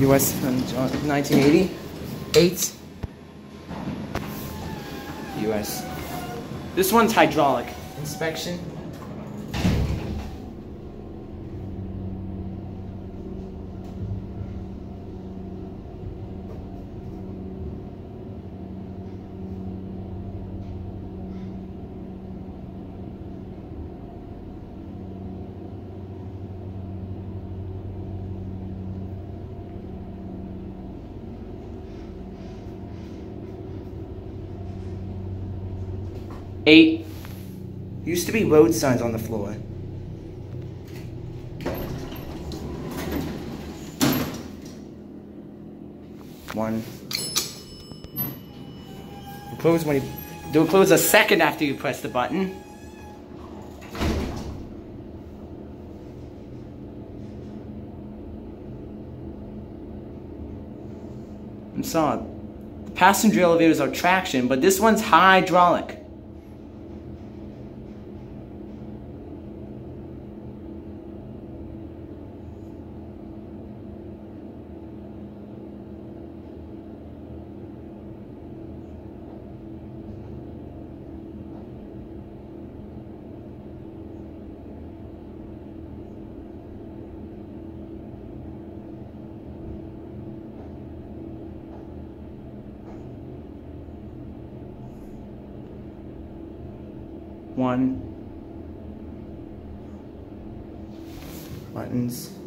U.S. from uh, 1980. Eight. U.S. This one's hydraulic. Inspection. Eight. Used to be road signs on the floor. One. Close when you do close a second after you press the button. I'm sorry. The passenger elevators are traction, but this one's hydraulic. One. Buttons